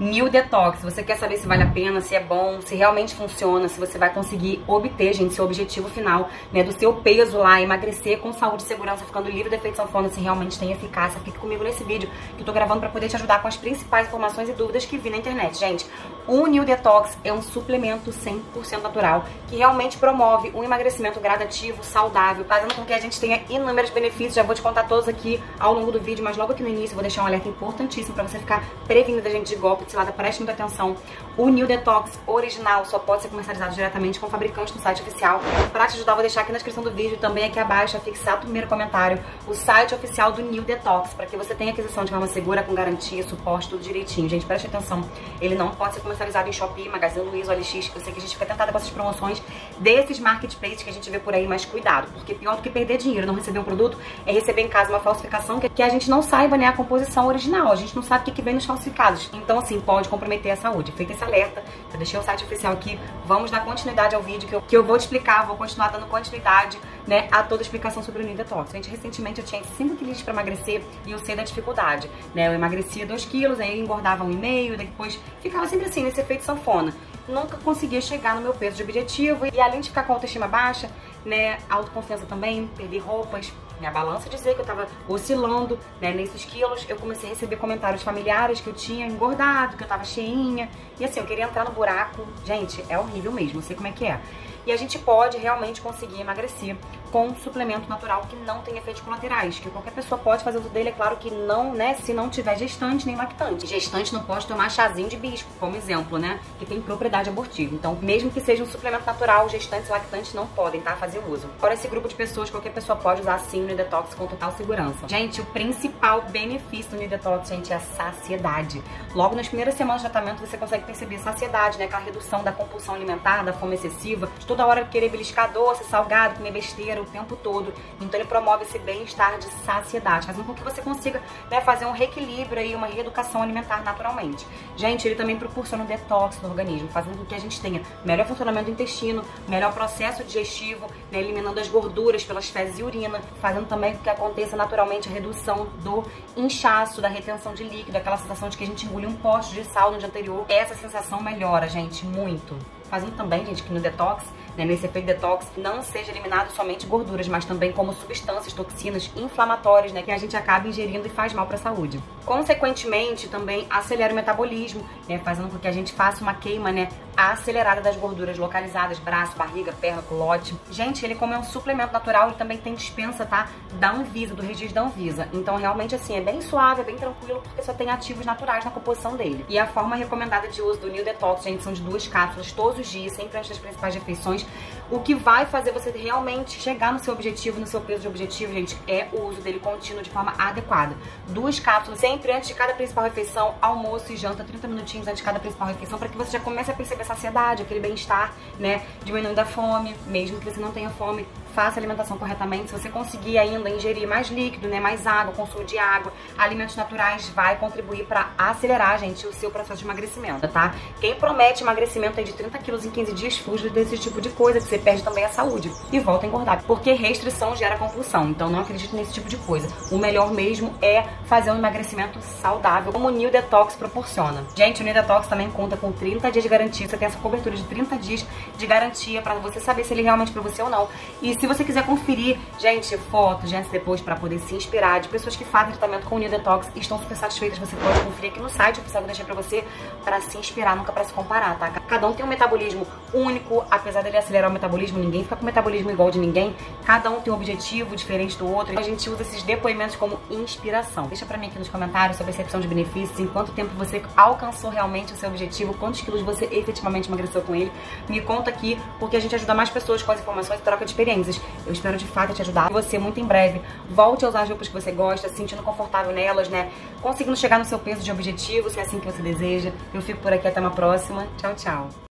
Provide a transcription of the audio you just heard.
New Detox. Você quer saber se vale a pena, se é bom, se realmente funciona, se você vai conseguir obter, gente, seu objetivo final, né, do seu peso lá, emagrecer com saúde e segurança, ficando livre do efeito sanfona, se realmente tem eficácia. Fique comigo nesse vídeo que eu tô gravando para poder te ajudar com as principais informações e dúvidas que vi na internet. Gente, o New Detox é um suplemento 100% natural que realmente promove um emagrecimento gradativo, saudável, fazendo com que a gente tenha inúmeros benefícios. Já vou te contar todos aqui ao longo do vídeo, mas logo aqui no início eu vou deixar um alerta importantíssimo para você ficar prevenido da gente de golpe Preste muita atenção. O New Detox original só pode ser comercializado diretamente com o fabricante no site oficial. Para te ajudar, vou deixar aqui na descrição do vídeo, também aqui abaixo, fixado o primeiro comentário, o site oficial do New Detox, para que você tenha aquisição de forma segura, com garantia, suporte, tudo direitinho. Gente, preste atenção, ele não pode ser comercializado em Shopee, Magazine Luiza, OLX. Eu sei que a gente fica tentada com essas promoções desses marketplaces que a gente vê por aí, mas cuidado, porque pior do que perder dinheiro não receber um produto é receber em casa uma falsificação que a gente não saiba, né, a composição original. A gente não sabe o que vem nos falsificados. Então, assim, pode comprometer a saúde. Feito esse alerta, eu deixei o site oficial aqui. Vamos dar continuidade ao vídeo que eu, que eu vou te explicar, vou continuar dando continuidade, né, a toda a explicação sobre o New. Gente, recentemente eu tinha 5 quilos para emagrecer e eu sei da dificuldade, né? Eu emagrecia 2 quilos, aí engordava 1,5, depois ficava sempre assim, nesse efeito sanfona nunca conseguia chegar no meu peso de objetivo. E além de ficar com a autoestima baixa, né, autoconfiança também, perdi roupas, minha balança dizia que eu tava oscilando, né, nesses quilos. Eu comecei a receber comentários familiares que eu tinha engordado, que eu tava cheinha. E assim, eu queria entrar no buraco. Gente, é horrível mesmo, eu sei como é que é. E a gente pode realmente conseguir emagrecer com um suplemento natural que não tem efeitos colaterais, que qualquer pessoa pode fazer uso dele, é claro que não, né, se não tiver gestante nem lactante. Gestante não pode tomar chazinho de bispo, como exemplo, né, que tem propriedade abortiva. Então, mesmo que seja um suplemento natural, gestantes e lactantes não podem, tá, fazer uso. Para esse grupo de pessoas, qualquer pessoa pode usar sim o Nidetox com total segurança. Gente, o principal benefício do Nidetox, gente, é a saciedade. Logo nas primeiras semanas de tratamento, você consegue perceber saciedade, né, aquela redução da compulsão alimentar, da fome excessiva, de toda hora querer beliscar doce, salgado, comer besteira, o tempo todo. Então ele promove esse bem-estar de saciedade, fazendo com que você consiga né, fazer um reequilíbrio e uma reeducação alimentar naturalmente. Gente, ele também proporciona um detox no organismo, fazendo com que a gente tenha melhor funcionamento do intestino, melhor processo digestivo, né, eliminando as gorduras pelas fezes e urina, fazendo também com que aconteça naturalmente a redução do inchaço, da retenção de líquido, aquela sensação de que a gente engoliu um pote de sal no dia anterior. Essa sensação melhora, gente, muito. Fazendo também, gente, que no detox né, nesse efeito detox, não seja eliminado somente gorduras, mas também como substâncias, toxinas inflamatórias, né, que a gente acaba ingerindo e faz mal para a saúde. Consequentemente, também acelera o metabolismo, né, fazendo com que a gente faça uma queima, né, acelerada das gorduras localizadas, braço, barriga, perna, culote. Gente, ele como é um suplemento natural, ele também tem dispensa, tá, da Anvisa, do registro da Anvisa. Então, realmente, assim, é bem suave, é bem tranquilo, porque só tem ativos naturais na composição dele. E a forma recomendada de uso do New Detox, gente, são de duas cápsulas todos os dias, sempre antes das principais refeições, o que vai fazer você realmente chegar no seu objetivo, no seu peso de objetivo, gente, é o uso dele contínuo de forma adequada. Duas cápsulas sempre antes de cada principal refeição, almoço e janta, 30 minutinhos antes de cada principal refeição, para que você já comece a perceber saciedade, aquele bem-estar, né? Diminuindo a fome, mesmo que você não tenha fome, faça alimentação corretamente. Se você conseguir ainda ingerir mais líquido, né, mais água, consumo de água, alimentos naturais, vai contribuir para acelerar, gente, o seu processo de emagrecimento, tá? Quem promete emagrecimento de 30 quilos em 15 dias, fuja desse tipo de coisa, que você perde também a saúde e volta a engordar. Porque restrição gera compulsão, então não acredite nesse tipo de coisa. O melhor mesmo é fazer um emagrecimento saudável, como o New Detox proporciona. Gente, o New Detox também conta com 30 dias de garantia, você tem essa cobertura de 30 dias de garantia para você saber se ele realmente é para você ou não. E se você quiser conferir, gente, fotos antes e depois para poder se inspirar de pessoas que fazem tratamento com o New Detox e estão super satisfeitas, você pode conferir aqui no site eu deixei pra você para se inspirar, nunca para se comparar, tá? Cada um tem um metabolismo único, apesar dele acelerar o metabolismo, ninguém fica com o metabolismo igual de ninguém. Cada um tem um objetivo diferente do outro. A gente usa esses depoimentos como inspiração. Deixa pra mim aqui nos comentários sobre a percepção de benefícios, em quanto tempo você alcançou realmente o seu objetivo, quantos quilos você efetivamente emagreceu com ele. Me conta aqui, porque a gente ajuda mais pessoas com as informações e troca de experiências. Eu espero de fato te ajudar. E você, muito em breve, volte a usar as roupas que você gosta, se sentindo confortável nelas, né? Conseguindo chegar no seu peso de objetivo, se é assim que você deseja. Eu fico por aqui, até uma próxima. Tchau, tchau.